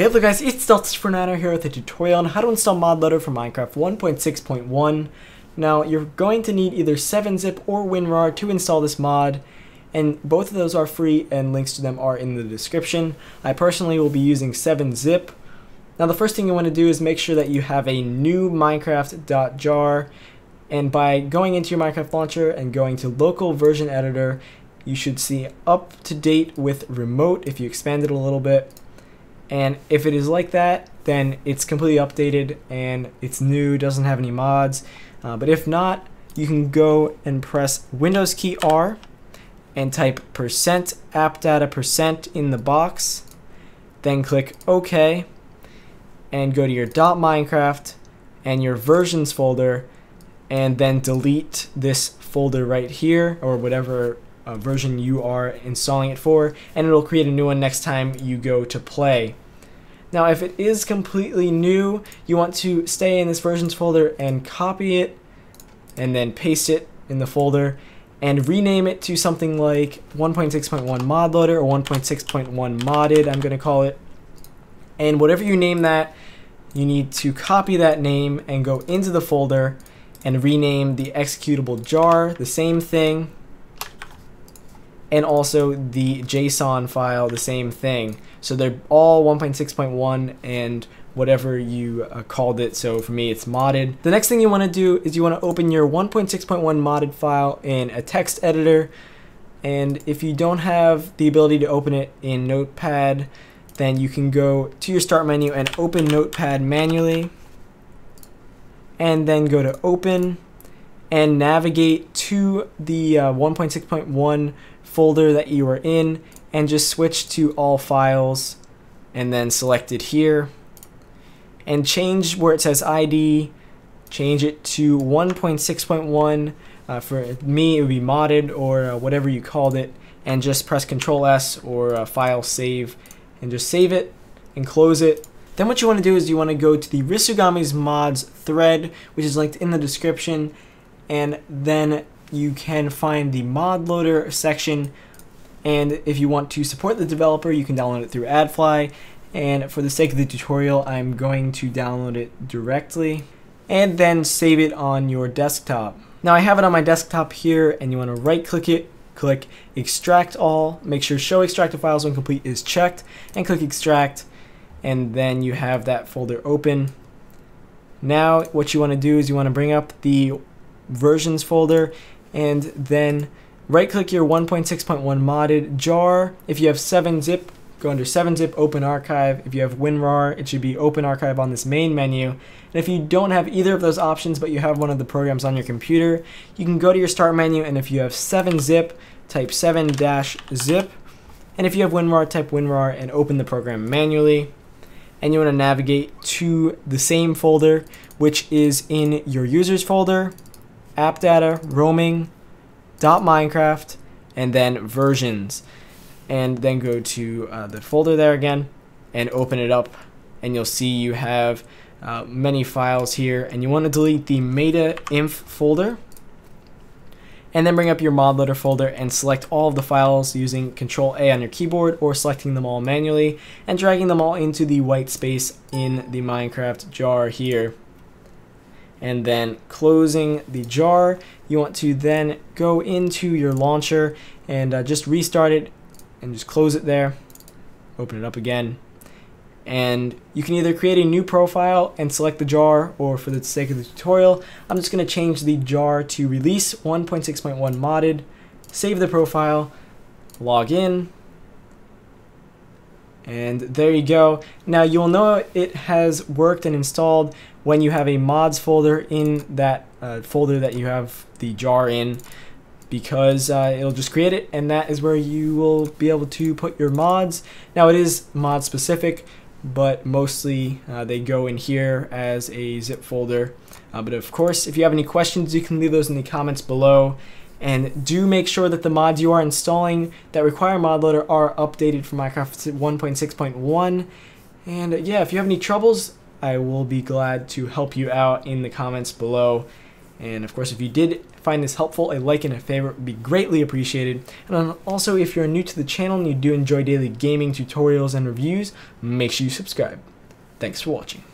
Hey hello guys, it's Delta Fernando here with a tutorial on how to install mod loader for Minecraft 1.6.1. Now you're going to need either 7-zip or WinRAR to install this mod and both of those are free and links to them are in the description. I personally will be using 7-zip. Now the first thing you want to do is make sure that you have a new minecraft.jar and by going into your Minecraft launcher and going to local version editor you should see up to date with remote if you expand it a little bit and if it is like that, then it's completely updated and it's new, doesn't have any mods. Uh, but if not, you can go and press Windows key R and type percent app data percent in the box. Then click OK and go to your .minecraft and your versions folder and then delete this folder right here or whatever uh, version you are installing it for and it'll create a new one next time you go to play. Now if it is completely new, you want to stay in this versions folder and copy it and then paste it in the folder and rename it to something like 1.6.1 mod loader or 1.6.1 modded I'm going to call it. And whatever you name that, you need to copy that name and go into the folder and rename the executable jar the same thing and also the JSON file the same thing. So they're all 1.6.1 and whatever you uh, called it. So for me, it's modded. The next thing you want to do is you want to open your 1.6.1 modded file in a text editor. And if you don't have the ability to open it in Notepad, then you can go to your start menu and open Notepad manually. And then go to open and navigate to the uh, 1.6.1 folder that you are in and just switch to all files and then select it here and change where it says ID change it to 1.6.1 uh, for me it would be modded or uh, whatever you called it and just press Control S or uh, file save and just save it and close it. Then what you want to do is you want to go to the Risugami's mods thread which is linked in the description and then you can find the mod loader section. And if you want to support the developer you can download it through AdFly. And for the sake of the tutorial I'm going to download it directly and then save it on your desktop. Now I have it on my desktop here and you want to right click it click extract all. Make sure show extracted files when complete is checked and click extract and then you have that folder open. Now what you want to do is you want to bring up the versions folder and then right click your 1.6.1 modded jar. If you have 7-zip, go under 7-zip open archive. If you have WinRAR, it should be open archive on this main menu. And if you don't have either of those options but you have one of the programs on your computer, you can go to your start menu and if you have 7-zip, type 7-zip. And if you have WinRAR, type WinRAR and open the program manually. And you want to navigate to the same folder, which is in your users folder app data, roaming, dot Minecraft, and then versions. And then go to uh, the folder there again and open it up. And you'll see you have uh, many files here. And you want to delete the meta inf folder. And then bring up your mod loader folder and select all of the files using Control A on your keyboard or selecting them all manually and dragging them all into the white space in the Minecraft jar here and then closing the jar. You want to then go into your launcher and uh, just restart it and just close it there. Open it up again. And you can either create a new profile and select the jar, or for the sake of the tutorial, I'm just going to change the jar to release 1.6.1 modded, save the profile, log in, and there you go. Now you'll know it has worked and installed when you have a mods folder in that uh, folder that you have the jar in because uh, it'll just create it and that is where you will be able to put your mods. Now it is mod specific but mostly uh, they go in here as a zip folder. Uh, but of course if you have any questions you can leave those in the comments below and do make sure that the mods you are installing that require mod loader are updated for Minecraft 1.6.1 and uh, yeah if you have any troubles I will be glad to help you out in the comments below And of course, if you did find this helpful, a like and a favorite would be greatly appreciated. And also, if you're new to the channel and you do enjoy daily gaming tutorials and reviews, make sure you subscribe. Thanks for watching.